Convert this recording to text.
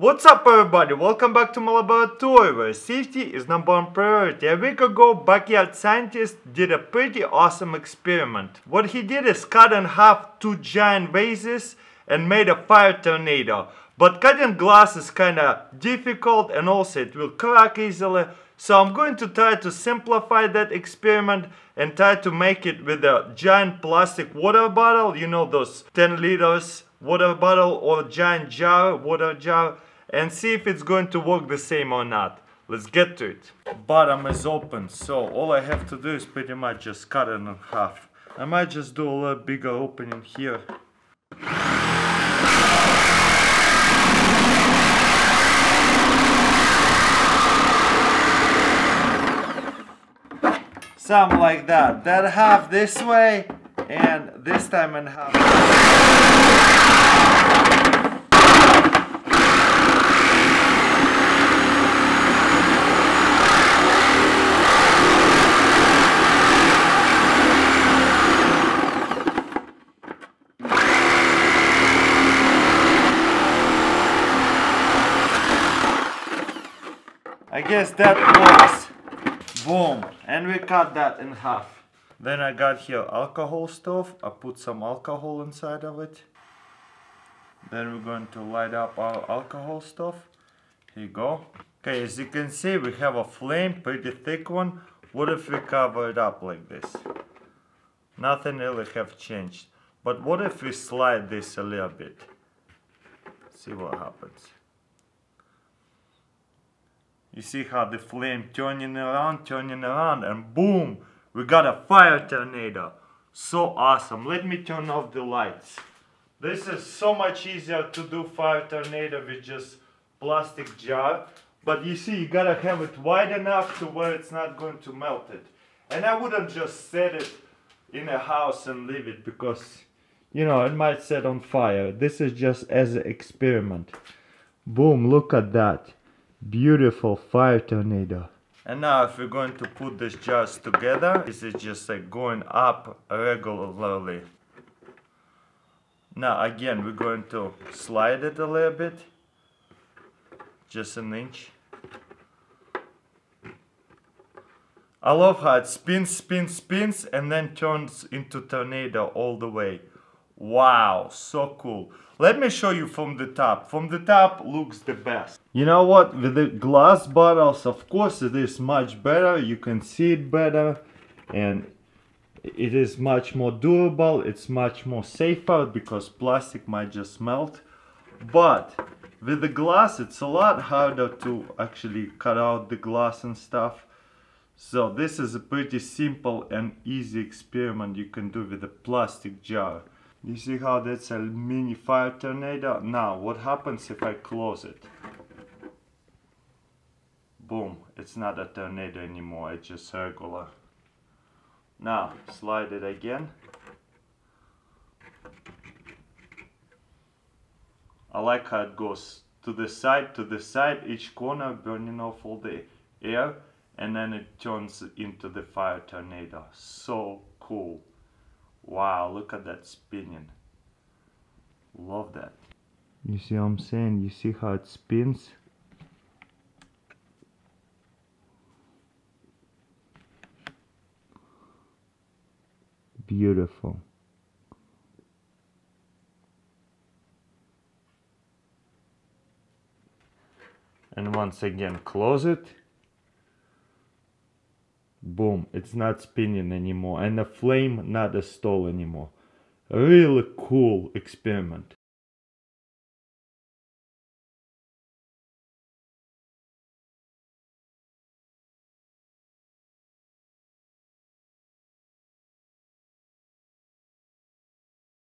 What's up everybody, welcome back to my laboratory where safety is number one priority. A week ago, backyard scientist did a pretty awesome experiment. What he did is cut in half two giant vases and made a fire tornado. But cutting glass is kinda difficult and also it will crack easily. So I'm going to try to simplify that experiment and try to make it with a giant plastic water bottle, you know those 10 liters water bottle or giant jar, water jar and see if it's going to work the same or not. Let's get to it. Bottom is open, so all I have to do is pretty much just cut it in half. I might just do a little bigger opening here. Something like that. That half this way and this time in half. I guess that works. Boom. And we cut that in half. Then I got here alcohol stove. I put some alcohol inside of it. Then we're going to light up our alcohol stove. Here you go. Okay, as you can see, we have a flame, pretty thick one. What if we cover it up like this? Nothing really have changed. But what if we slide this a little bit? See what happens. You see how the flame turning around, turning around, and boom, we got a fire tornado. So awesome. Let me turn off the lights. This is so much easier to do fire tornado with just plastic jar. But you see, you gotta have it wide enough to where it's not going to melt it. And I wouldn't just set it in a house and leave it because, you know, it might set on fire. This is just as an experiment. Boom, look at that. Beautiful fire tornado. And now if we're going to put these jars together, this is just like going up regularly. Now again, we're going to slide it a little bit. Just an inch. I love how it spins, spins, spins, and then turns into tornado all the way. Wow, so cool. Let me show you from the top. From the top looks the best. You know what, with the glass bottles, of course it is much better. You can see it better and it is much more durable. It's much more safer because plastic might just melt. But with the glass, it's a lot harder to actually cut out the glass and stuff. So this is a pretty simple and easy experiment you can do with a plastic jar. You see how that's a mini fire tornado? Now, what happens if I close it? Boom, it's not a tornado anymore, it's just circular. Now, slide it again. I like how it goes to the side, to the side, each corner burning off all the air and then it turns into the fire tornado. So cool. Wow, look at that spinning. Love that. You see what I'm saying? You see how it spins? Beautiful. And once again, close it boom. It's not spinning anymore. And the flame not a stall anymore. Really cool experiment